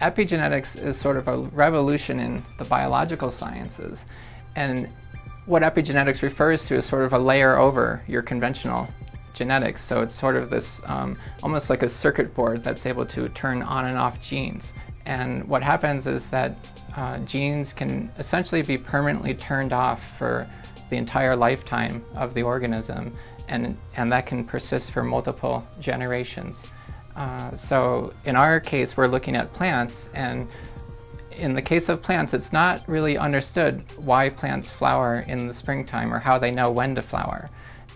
Epigenetics is sort of a revolution in the biological sciences. And what epigenetics refers to is sort of a layer over your conventional genetics. So it's sort of this um, almost like a circuit board that's able to turn on and off genes. And what happens is that uh, genes can essentially be permanently turned off for the entire lifetime of the organism, and, and that can persist for multiple generations. Uh, so in our case, we're looking at plants, and in the case of plants, it's not really understood why plants flower in the springtime or how they know when to flower.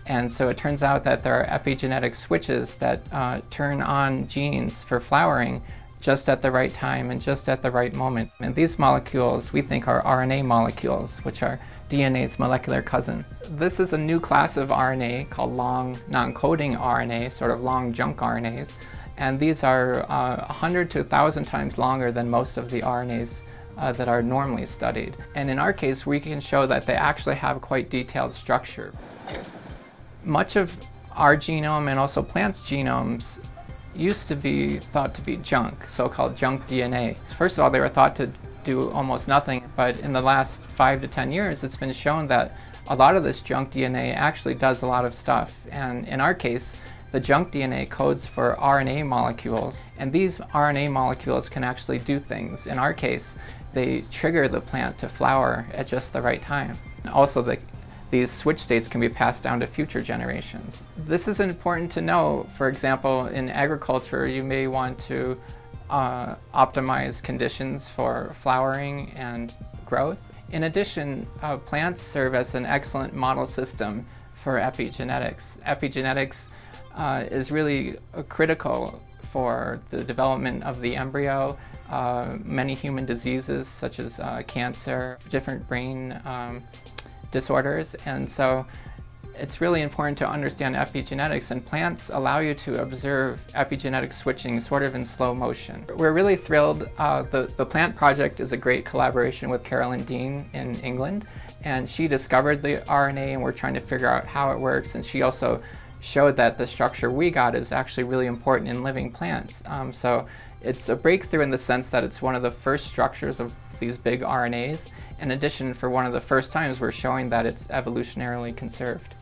And so it turns out that there are epigenetic switches that uh, turn on genes for flowering just at the right time and just at the right moment. And these molecules we think are RNA molecules, which are DNA's molecular cousin. This is a new class of RNA called long non-coding RNA, sort of long junk RNAs. And these are uh, 100 to 1,000 times longer than most of the RNAs uh, that are normally studied. And in our case, we can show that they actually have quite detailed structure. Much of our genome and also plants' genomes used to be thought to be junk, so-called junk DNA. First of all, they were thought to do almost nothing, but in the last five to 10 years, it's been shown that a lot of this junk DNA actually does a lot of stuff. And in our case, the junk DNA codes for RNA molecules, and these RNA molecules can actually do things. In our case, they trigger the plant to flower at just the right time. Also, the these switch states can be passed down to future generations. This is important to know. For example, in agriculture, you may want to uh, optimize conditions for flowering and growth. In addition, uh, plants serve as an excellent model system for epigenetics. Epigenetics uh, is really critical for the development of the embryo, uh, many human diseases such as uh, cancer, different brain um, disorders. And so it's really important to understand epigenetics and plants allow you to observe epigenetic switching sort of in slow motion. We're really thrilled. Uh, the, the plant project is a great collaboration with Caroline Dean in England and she discovered the RNA and we're trying to figure out how it works and she also showed that the structure we got is actually really important in living plants. Um, so it's a breakthrough in the sense that it's one of the first structures of these big RNAs in addition, for one of the first times, we're showing that it's evolutionarily conserved.